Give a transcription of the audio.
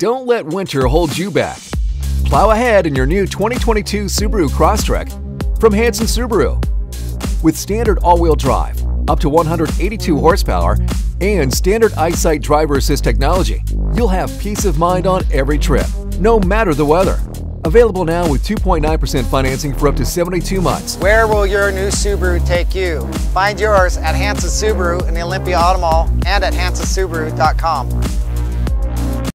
Don't let winter hold you back. Plow ahead in your new 2022 Subaru Crosstrek from Hanson Subaru. With standard all-wheel drive, up to 182 horsepower, and standard EyeSight driver assist technology, you'll have peace of mind on every trip, no matter the weather. Available now with 2.9% financing for up to 72 months. Where will your new Subaru take you? Find yours at Hanson Subaru in the Olympia Auto Mall and at hansonsubaru.com.